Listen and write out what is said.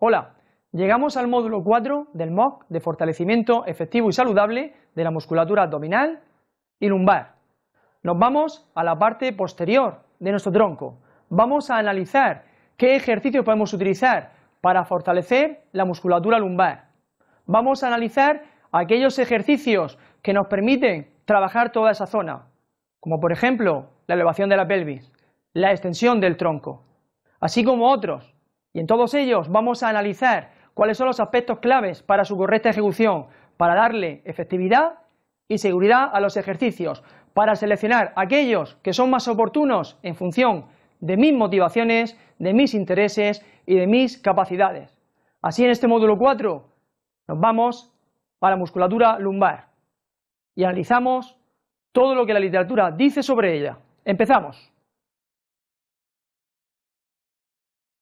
Hola, llegamos al módulo 4 del MOOC de fortalecimiento efectivo y saludable de la musculatura abdominal y lumbar. Nos vamos a la parte posterior de nuestro tronco. Vamos a analizar qué ejercicios podemos utilizar para fortalecer la musculatura lumbar. Vamos a analizar aquellos ejercicios que nos permiten trabajar toda esa zona, como por ejemplo la elevación de la pelvis, la extensión del tronco, así como otros. Y en todos ellos vamos a analizar cuáles son los aspectos claves para su correcta ejecución, para darle efectividad y seguridad a los ejercicios, para seleccionar aquellos que son más oportunos en función de mis motivaciones, de mis intereses y de mis capacidades. Así en este módulo 4 nos vamos a la musculatura lumbar y analizamos todo lo que la literatura dice sobre ella. Empezamos.